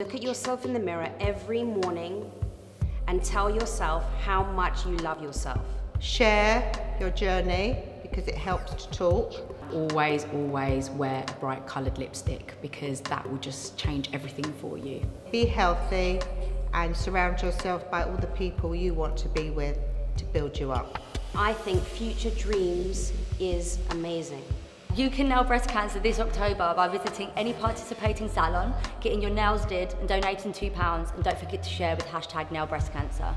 Look at yourself in the mirror every morning and tell yourself how much you love yourself. Share your journey because it helps to talk. Always, always wear a bright coloured lipstick because that will just change everything for you. Be healthy and surround yourself by all the people you want to be with to build you up. I think Future Dreams is amazing. You can nail breast cancer this October by visiting any participating salon, getting your nails did and donating £2 and don't forget to share with hashtag nail breast cancer.